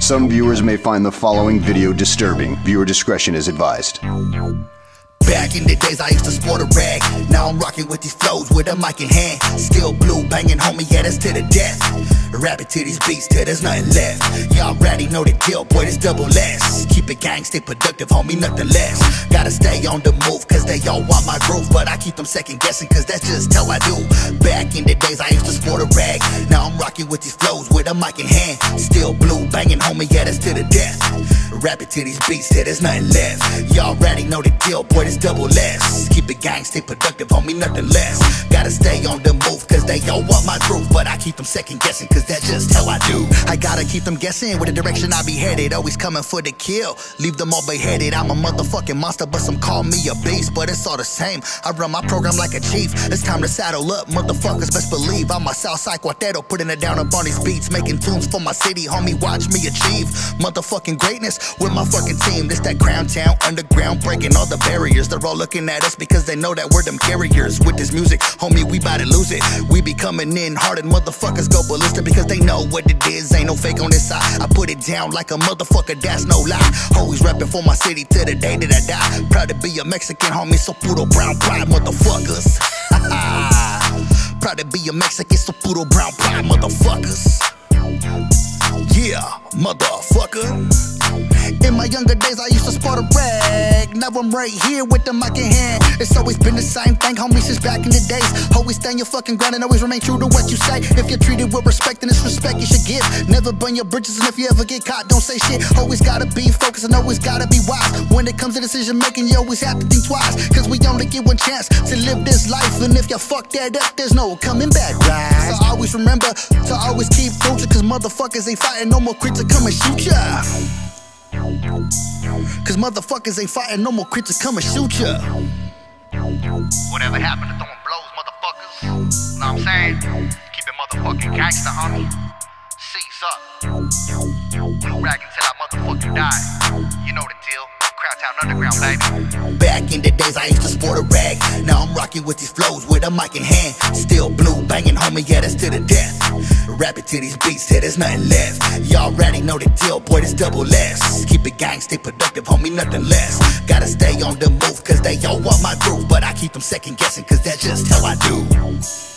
Some viewers may find the following video disturbing. Viewer discretion is advised. Back in the days, I used to sport a rag. Now I'm rocking with these flows with a mic in hand. Still blue, banging, homie, yeah, that's to the death. Rapping to these beats till there's nothing left. Y'all already know the deal, boy, this double S. Keep it gang, stay productive, homie, nothing less. Gotta stay on the move, cause they all want my groove. But I keep them second guessing, cause that's just how I do. Back in the days, I used to sport a rag. Now I'm rocking with these flows with a mic in hand. Still blue, banging, homie, yeah, that's to the death. Rapping to these beats till there's nothing left. Y'all already know the deal, boy, this double S. Keep it gang, stay productive, homie, nothing less. Gotta stay my. But I keep them second guessing, cause that's just how I do. I gotta keep them guessing with the direction I be headed. Always coming for the kill, leave them all beheaded. I'm a motherfucking monster, but some call me a beast. But it's all the same. I run my program like a chief. It's time to saddle up, motherfuckers. Best believe I'm a Southside Cuartero, putting it down up on these beats, making tunes for my city. Homie, watch me achieve motherfucking greatness with my fucking team. This that Crown Town underground, breaking all the barriers. They're all looking at us because they know that we're them carriers. With this music, homie, we bout to lose it. We be coming in hard and motherfuckers go ballistic because they know what it is. Ain't no fake on this side. I put it down like a motherfucker, that's no lie. Always rapping for my city till the day that I die. Proud to be a Mexican, homie, so puro brown pride, motherfuckers. Proud to be a Mexican, so puro brown pride, motherfuckers. Yeah, motherfucker. My younger days, I used to sport a rag. Now I'm right here with the mic in hand. It's always been the same thing, homie, since back in the days. Always stand your fucking ground and always remain true to what you say. If you're treated with respect, then it's respect you should give. Never burn your bridges, and if you ever get caught, don't say shit. Always gotta be focused and always gotta be wise. When it comes to decision making, you always have to think twice. Cause we only get one chance to live this life. And if you fuck that up, there's no coming back, right? So always remember to always keep future, cause motherfuckers ain't fighting no more crits to come and shoot ya. Cause motherfuckers ain't fighting no more crits to come and shoot ya. Whatever happened to throwing blows, motherfuckers? Know what I'm saying? Keep it motherfucking gangster, homie. Seize up. Blue rag until I motherfucking die. You know the deal. Crown Town Underground, baby. Back in the days, I used to sport a rag. Now I'm rocking with these flows with a mic in hand. Still blue, banging, homie, yeah, that's to the death. Rapping to these beats till there's nothing left. Y'all already know the deal, boy, this double S. Keep it gang, stay productive, homie, nothing less. Gotta stay on the move, cause they all want my groove. But I keep them second guessing, cause that's just how I do.